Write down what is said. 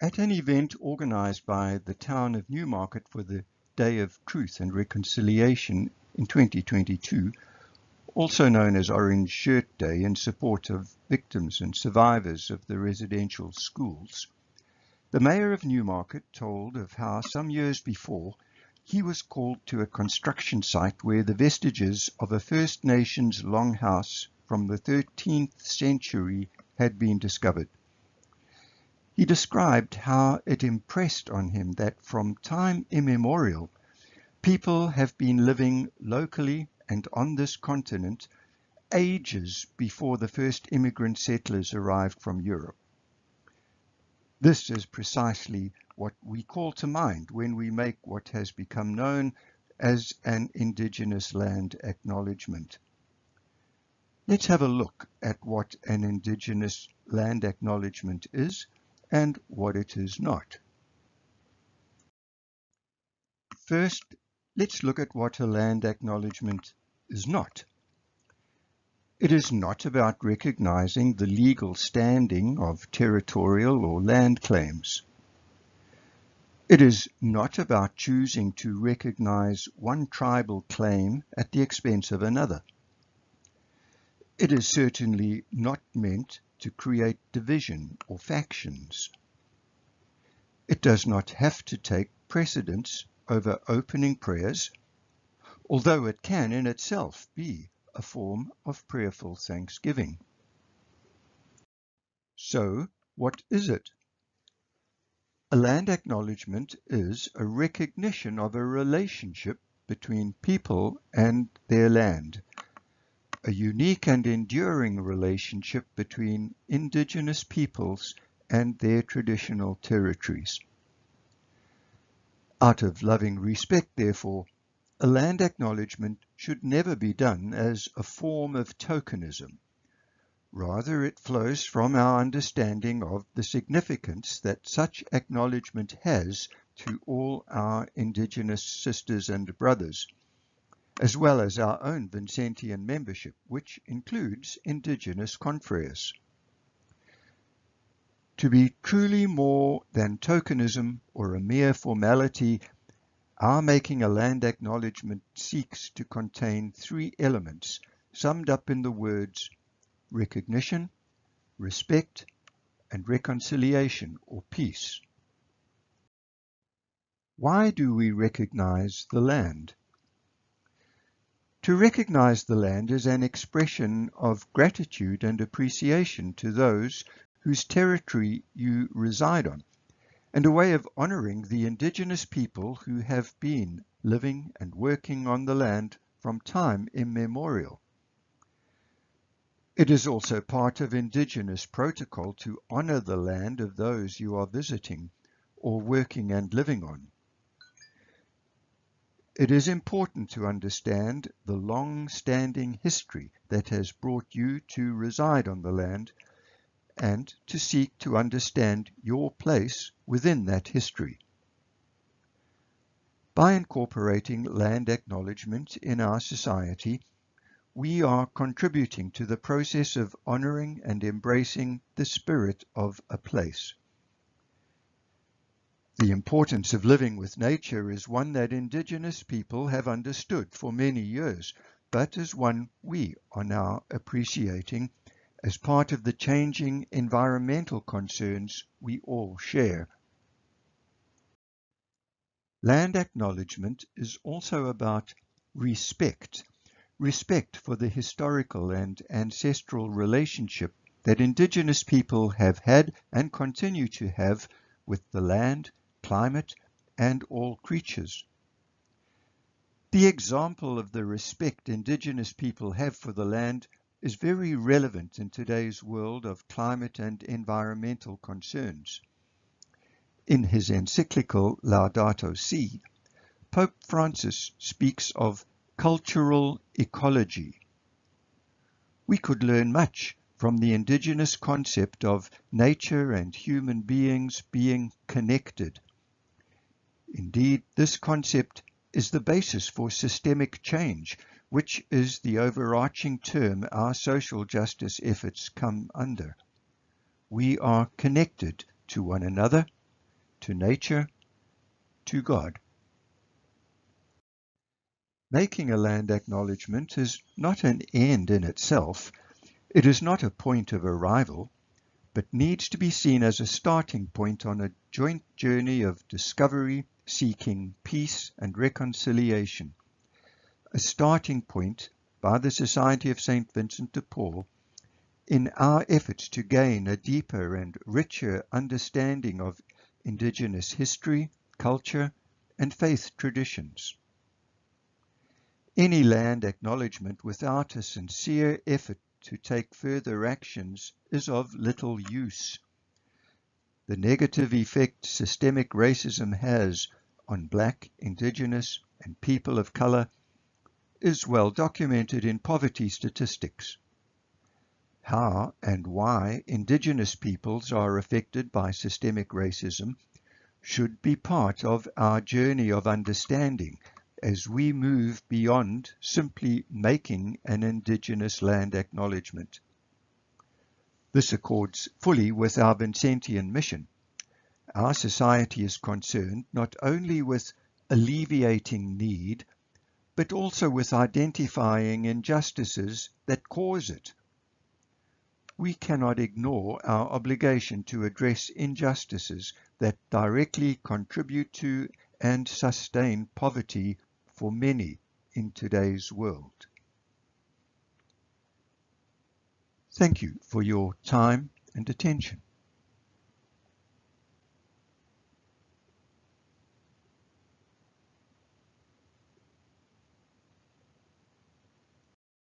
At an event organized by the town of Newmarket for the Day of Truth and Reconciliation in 2022, also known as Orange Shirt Day in support of victims and survivors of the residential schools, the mayor of Newmarket told of how some years before he was called to a construction site where the vestiges of a First Nations longhouse from the 13th century had been discovered. He described how it impressed on him that from time immemorial, people have been living locally and on this continent ages before the first immigrant settlers arrived from Europe. This is precisely what we call to mind when we make what has become known as an Indigenous Land Acknowledgement. Let's have a look at what an Indigenous Land Acknowledgement is and what it is not. First, let's look at what a land acknowledgement is not. It is not about recognizing the legal standing of territorial or land claims. It is not about choosing to recognize one tribal claim at the expense of another. It is certainly not meant to create division or factions. It does not have to take precedence over opening prayers, although it can in itself be a form of prayerful thanksgiving. So, what is it? A land acknowledgement is a recognition of a relationship between people and their land a unique and enduring relationship between indigenous peoples and their traditional territories. Out of loving respect, therefore, a land acknowledgement should never be done as a form of tokenism. Rather, it flows from our understanding of the significance that such acknowledgement has to all our Indigenous sisters and brothers, as well as our own Vincentian membership, which includes Indigenous confreres. To be truly more than tokenism or a mere formality, our making a land acknowledgement seeks to contain three elements summed up in the words recognition, respect, and reconciliation or peace. Why do we recognize the land? To recognize the land is an expression of gratitude and appreciation to those whose territory you reside on, and a way of honoring the indigenous people who have been living and working on the land from time immemorial. It is also part of indigenous protocol to honor the land of those you are visiting or working and living on. It is important to understand the long-standing history that has brought you to reside on the land and to seek to understand your place within that history. By incorporating land acknowledgement in our society, we are contributing to the process of honouring and embracing the spirit of a place. The importance of living with nature is one that Indigenous people have understood for many years, but is one we are now appreciating as part of the changing environmental concerns we all share. Land acknowledgement is also about respect, respect for the historical and ancestral relationship that Indigenous people have had and continue to have with the land, climate, and all creatures. The example of the respect indigenous people have for the land is very relevant in today's world of climate and environmental concerns. In his encyclical Laudato Si, Pope Francis speaks of cultural ecology. We could learn much from the indigenous concept of nature and human beings being connected Indeed, this concept is the basis for systemic change, which is the overarching term our social justice efforts come under. We are connected to one another to nature, to God. Making a land acknowledgement is not an end in itself. It is not a point of arrival, but needs to be seen as a starting point on a joint journey of discovery, seeking peace and reconciliation. A starting point by the Society of St. Vincent de Paul in our efforts to gain a deeper and richer understanding of Indigenous history, culture, and faith traditions. Any land acknowledgement without a sincere effort to take further actions is of little use. The negative effect systemic racism has on black, indigenous, and people of color is well documented in poverty statistics. How and why indigenous peoples are affected by systemic racism should be part of our journey of understanding as we move beyond simply making an indigenous land acknowledgement. This accords fully with our Vincentian mission. Our society is concerned not only with alleviating need, but also with identifying injustices that cause it. We cannot ignore our obligation to address injustices that directly contribute to and sustain poverty for many in today's world. Thank you for your time and attention.